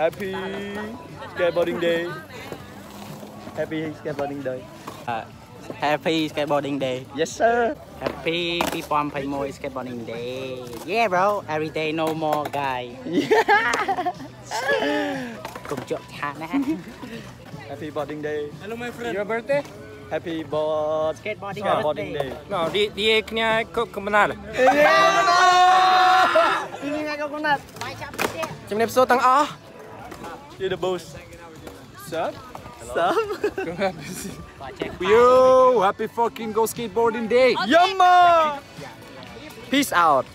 Happy skateboarding day. Happy skateboarding day. Uh, happy skateboarding day. Yes sir. Happy P21 skateboarding day. Yeah bro, every day no more guy. Yeah. Cùng chụp hạ nè. Happy boarding day. Hello my friend. Your birthday? Happy board Skateboarding skateboarding day. No, di di kena ke ke mana lah? Ini kau kunat. Macam ni episode tang ah. You the boss. Sup? Sup? Yo, happy fucking go skateboarding day. Yumma. Peace out.